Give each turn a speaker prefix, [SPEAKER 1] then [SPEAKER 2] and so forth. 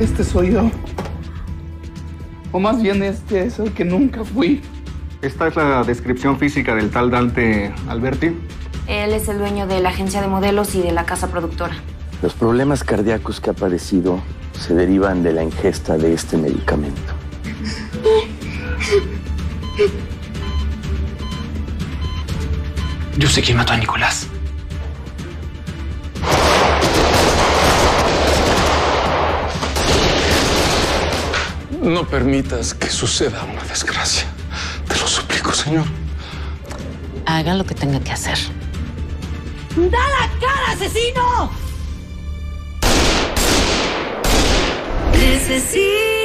[SPEAKER 1] Este soy yo. O más bien este es el que nunca fui.
[SPEAKER 2] Esta es la descripción física del tal Dante Alberti.
[SPEAKER 3] Él es el dueño de la agencia de modelos y de la casa productora.
[SPEAKER 4] Los problemas cardíacos que ha padecido se derivan de la ingesta de este medicamento.
[SPEAKER 5] Yo sé quién mató a Nicolás.
[SPEAKER 6] No permitas que suceda una desgracia. Te lo suplico, Señor.
[SPEAKER 7] Haga lo que tenga que hacer.
[SPEAKER 8] ¡Da la cara, asesino! Necesito